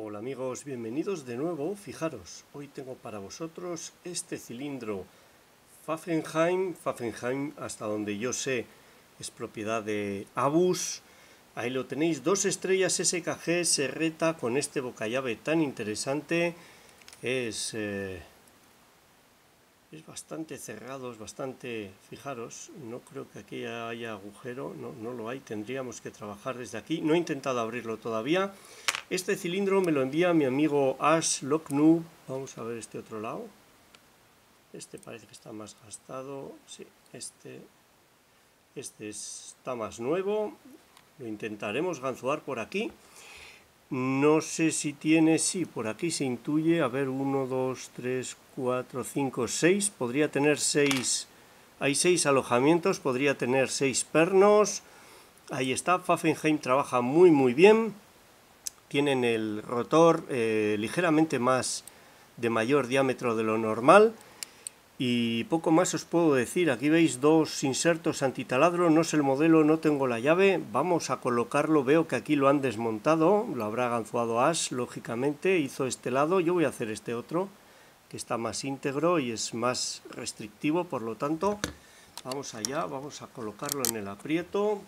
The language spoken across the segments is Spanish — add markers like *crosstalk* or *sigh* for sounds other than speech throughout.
Hola amigos, bienvenidos de nuevo. Fijaros, hoy tengo para vosotros este cilindro Pfaffenheim. Pfaffenheim, hasta donde yo sé, es propiedad de Abus. Ahí lo tenéis, dos estrellas SKG Serreta con este bocallave tan interesante. Es... Eh, es bastante cerrado, es bastante, fijaros, no creo que aquí haya agujero, no, no lo hay, tendríamos que trabajar desde aquí, no he intentado abrirlo todavía. Este cilindro me lo envía mi amigo Ash Locknu, vamos a ver este otro lado, este parece que está más gastado, sí, este, este está más nuevo, lo intentaremos ganzuar por aquí. No sé si tiene, sí, por aquí se intuye, a ver, 1, 2, 3, 4, 5, 6, podría tener 6, hay 6 alojamientos, podría tener 6 pernos, ahí está, Pfaffenheim trabaja muy muy bien, tienen el rotor eh, ligeramente más de mayor diámetro de lo normal, y poco más os puedo decir, aquí veis dos insertos antitaladro, no es el modelo, no tengo la llave, vamos a colocarlo, veo que aquí lo han desmontado, lo habrá ganzuado Ash, lógicamente, hizo este lado, yo voy a hacer este otro, que está más íntegro y es más restrictivo, por lo tanto, vamos allá, vamos a colocarlo en el aprieto,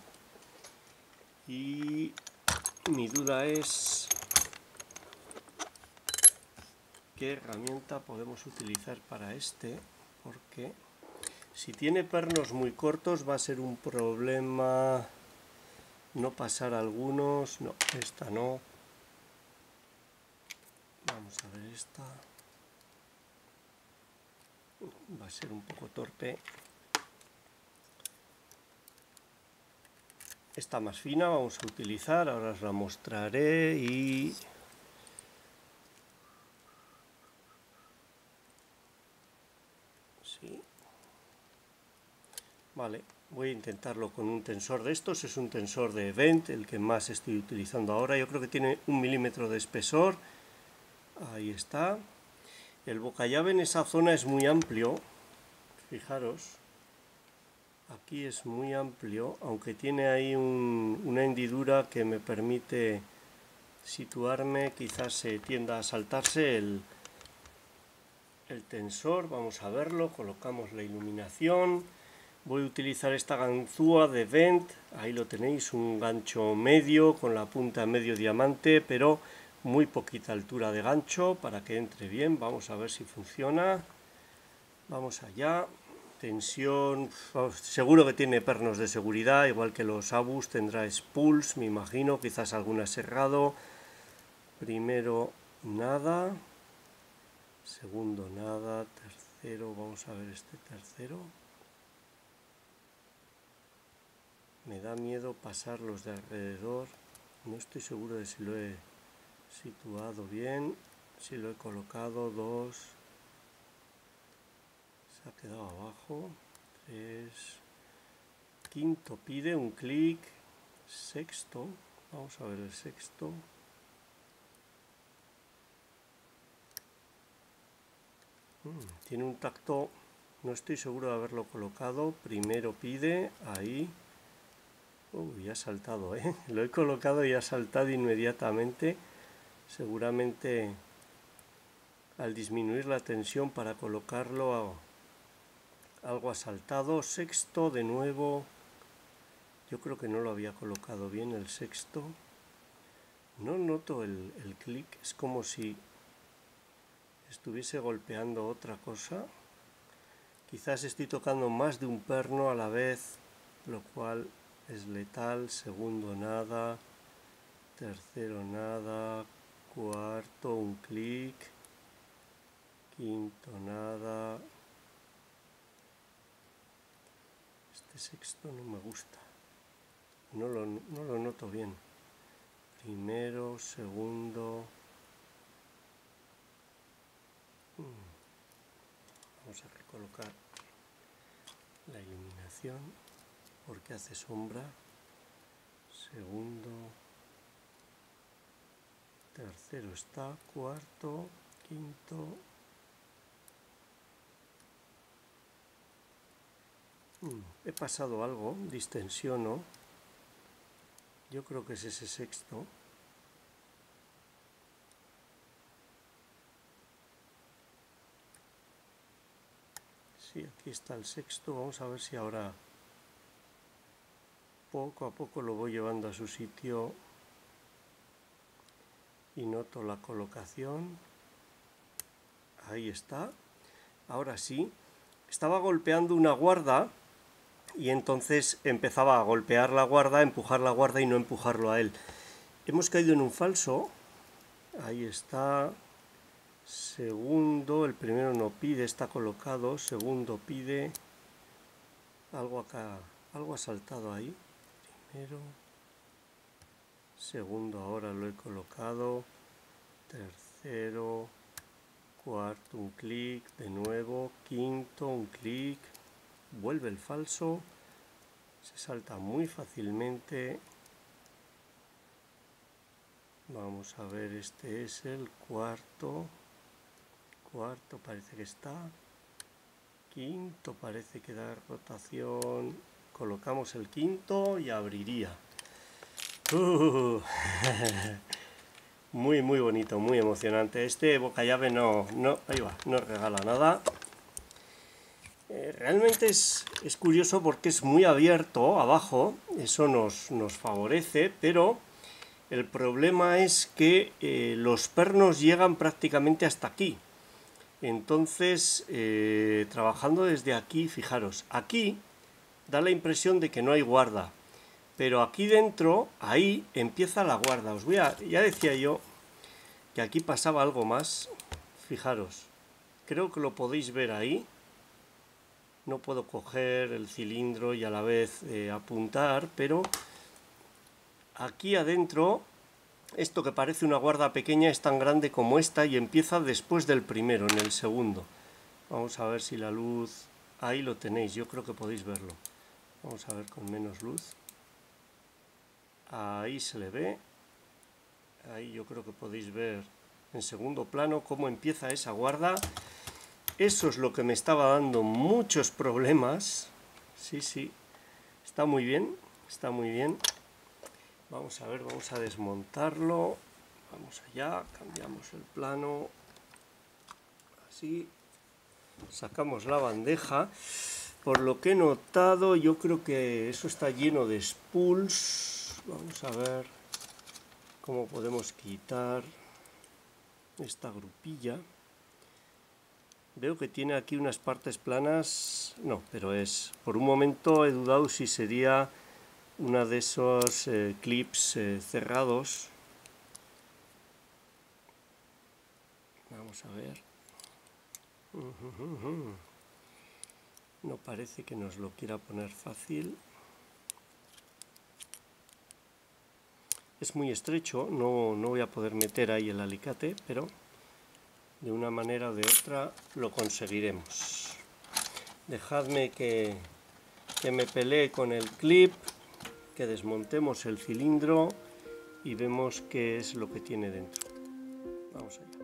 y mi duda es qué herramienta podemos utilizar para este porque si tiene pernos muy cortos va a ser un problema no pasar algunos, no, esta no, vamos a ver esta, va a ser un poco torpe, esta más fina vamos a utilizar, ahora os la mostraré y Vale, voy a intentarlo con un tensor de estos, es un tensor de Event, el que más estoy utilizando ahora, yo creo que tiene un milímetro de espesor, ahí está. El bocallave en esa zona es muy amplio, fijaros, aquí es muy amplio, aunque tiene ahí una hendidura que me permite situarme, quizás se tienda a saltarse el, el tensor, vamos a verlo, colocamos la iluminación, voy a utilizar esta ganzúa de Vent, ahí lo tenéis, un gancho medio con la punta medio diamante, pero muy poquita altura de gancho para que entre bien, vamos a ver si funciona, vamos allá, tensión, seguro que tiene pernos de seguridad, igual que los Abus, tendrá spools, me imagino, quizás alguna cerrado, primero nada, segundo nada, tercero, vamos a ver este tercero, me da miedo pasar los de alrededor. No estoy seguro de si lo he situado bien. Si lo he colocado dos ha quedado abajo tres quinto pide un clic sexto vamos a ver el sexto mm, tiene un tacto no estoy seguro de haberlo colocado primero pide ahí Uy, ha saltado, ¿eh? *laughs* Lo he colocado y ha saltado inmediatamente. Seguramente al disminuir la tensión para colocarlo algo ha saltado. Sexto de nuevo. Yo creo que no lo había colocado bien el sexto. No noto el, el clic. Es como si estuviese golpeando otra cosa. Quizás estoy tocando más de un perno a la vez, lo cual es letal, segundo nada, tercero nada, cuarto un clic, quinto nada, este sexto no me gusta, no lo, no lo noto bien, primero, segundo, mm. vamos a recolocar la iluminación porque hace sombra. Segundo. Tercero está. Cuarto quinto he pasado algo, distensiono, yo creo que es ese sexto, sí, aquí está el sexto, vamos a ver si ahora poco a poco lo voy llevando a su sitio y noto la colocación, ahí está, ahora sí, estaba golpeando una guarda y entonces empezaba a golpear la guarda, empujar la guarda y no empujarlo a él. Hemos caído en un falso. Ahí está. Segundo, el primero no pide, está colocado. Segundo pide. Algo acá, algo ha saltado ahí. Primero. Segundo ahora lo he colocado. Tercero. Cuarto un clic. De nuevo. Quinto un clic. Vuelve el falso. Se salta muy fácilmente. Vamos a ver, este es el cuarto. Cuarto parece que está. Quinto parece que da rotación. Colocamos el quinto y abriría. Uh. *laughs* muy, muy bonito, muy emocionante. Este boca llave no, no, ahí va, no regala nada. Realmente es, es curioso porque es muy abierto abajo. Eso nos, nos favorece, pero el problema es que eh, los pernos llegan prácticamente hasta aquí. Entonces, eh, trabajando desde aquí, fijaros, aquí da la impresión de que no hay guarda. Pero aquí dentro, ahí empieza la guarda. Os voy a, ya decía yo que aquí pasaba algo más. Fijaros, creo que lo podéis ver ahí. No puedo coger el cilindro y a la vez eh, apuntar, pero aquí adentro, esto que parece una guarda pequeña es tan grande como esta y empieza después del primero, en el segundo. Vamos a ver si la luz... Ahí lo tenéis, yo creo que podéis verlo. Vamos a ver con menos luz. Ahí se le ve. Ahí yo creo que podéis ver en segundo plano cómo empieza esa guarda. Eso es lo que me estaba dando muchos problemas. Sí, sí. Está muy bien, está muy bien. Vamos a ver, vamos a desmontarlo. Vamos allá, cambiamos el plano. Así. Sacamos la bandeja. Por lo que he notado, yo creo que eso está lleno de spools. Vamos a ver cómo podemos quitar esta grupilla. Veo que tiene aquí unas partes planas. No, pero es... Por un momento he dudado si sería una de esos eh, clips eh, cerrados. Vamos a ver. *laughs* No parece que nos lo quiera poner fácil. Es muy estrecho, no, no voy a poder meter ahí el alicate, pero de una manera o de otra lo conseguiremos. Dejadme que, que me pelee con el clip que desmontemos el cilindro y vemos qué es lo que tiene dentro. Vamos allá.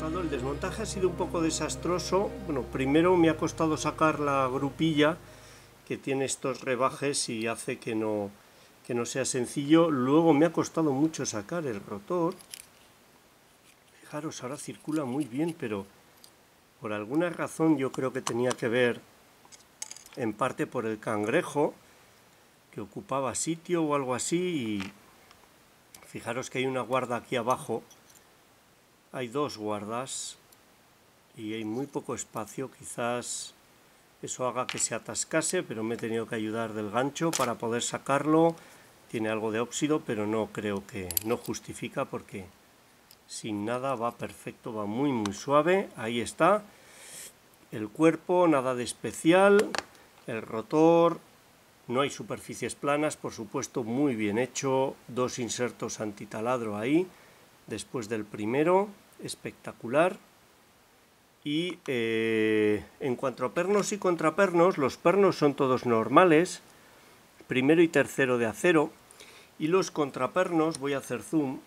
El desmontaje ha sido un poco desastroso. Bueno, primero me ha costado sacar la grupilla que tiene estos rebajes y hace que no, que no sea sencillo. Luego me ha costado mucho sacar el rotor. Fijaros, ahora circula muy bien, pero por alguna razón yo creo que tenía que ver en parte por el cangrejo que ocupaba sitio o algo así y fijaros que hay una guarda aquí abajo hay dos guardas y hay muy poco espacio, quizás eso haga que se atascase, pero me he tenido que ayudar del gancho para poder sacarlo. Tiene algo de óxido, pero no creo que no justifica porque sin nada va perfecto, va muy muy suave. Ahí está. El cuerpo, nada de especial. El rotor, no hay superficies planas, por supuesto, muy bien hecho. Dos insertos antitaladro ahí después del primero, espectacular. Y eh, en cuanto a pernos y contrapernos, los pernos son todos normales, primero y tercero de acero, y los contrapernos, voy a hacer zoom,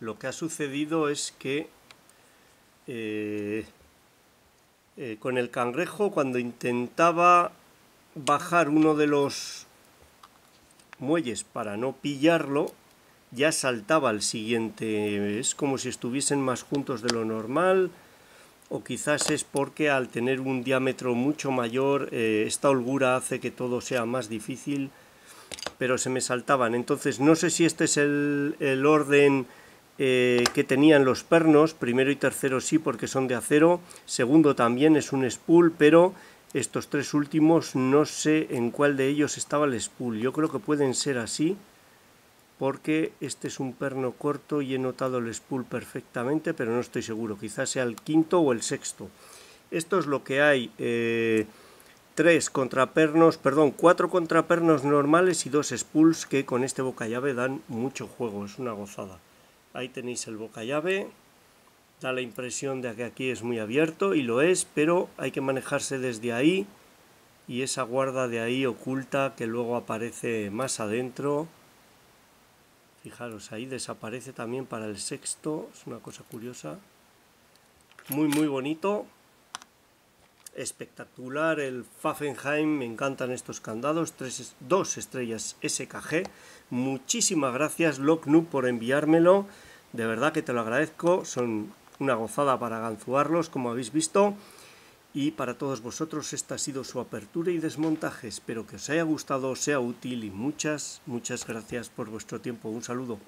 lo que ha sucedido es que eh, eh, con el cangrejo, cuando intentaba bajar uno de los muelles para no pillarlo, ya saltaba al siguiente. Es como si estuviesen más juntos de lo normal o quizás es porque al tener un diámetro mucho mayor eh, esta holgura hace que todo sea más difícil pero se me saltaban. Entonces no sé si este es el, orden eh, que tenían los pernos primero y tercero sí porque son de acero segundo también es un spool pero estos tres últimos no sé en cuál de ellos estaba el spool. Yo creo que pueden ser así porque este es un perno corto y he notado el spool perfectamente, pero no estoy seguro, quizás sea el quinto o el sexto. Esto es lo que hay, eh, tres contrapernos, perdón, cuatro contrapernos normales y dos spools que con este boca llave dan mucho juego, es una gozada. Ahí tenéis el boca llave, da la impresión de que aquí es muy abierto y lo es, pero hay que manejarse desde ahí y esa guarda de ahí oculta que luego aparece más adentro Fijaros, ahí desaparece también para el sexto, es una cosa curiosa. Muy, muy bonito. Espectacular el Pfaffenheim, me encantan estos candados, tres, dos estrellas SKG. Muchísimas gracias Locknoob por enviármelo, de verdad que te lo agradezco, son una gozada para ganzuarlos, como habéis visto. Y para todos vosotros esta ha sido su apertura y desmontaje. Espero que os haya gustado, sea útil y muchas, muchas gracias por vuestro tiempo. Un saludo.